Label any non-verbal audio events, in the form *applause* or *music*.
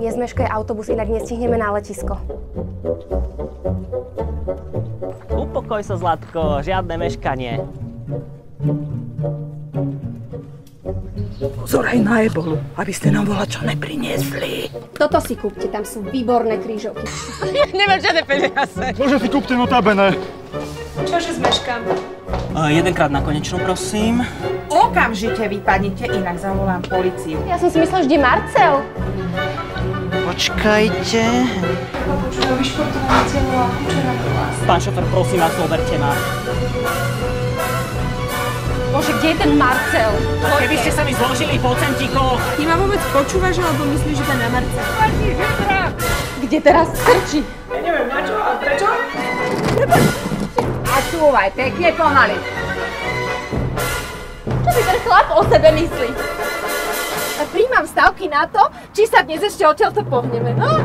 Nezmeškaj autobus, inak nestihneme na letisko. Upokoj sa, Zlatko, žiadne meškanie. Pozor aj na ebolu, aby ste nám bola čo nepriniesli. Toto si kúpte, tam sú výborné krížovky. *laughs* Nemám žiadne peniaze. Môže si kúpte notabene. Čože zmeškám? Uh, jedenkrát na konečnú, prosím. Okamžite vypadnite, inak zavolám policiu. Ja som si myslela, že ide Marcel. Počkajte. A. Pán šofer, prosím vás, zoberte ma. Bože, kde je ten Marcel? Keby ste sa mi zložili po centíkoch. Ty ma vôbec počúvaš, alebo myslíš, že to je na Marce? Kde teraz strčí? Načúvaj, pekne pomaly. Čo si ten chlap o sebe myslí? A príjmam stavky na to, či sa dnes ešte odtiaľto pohneme. No?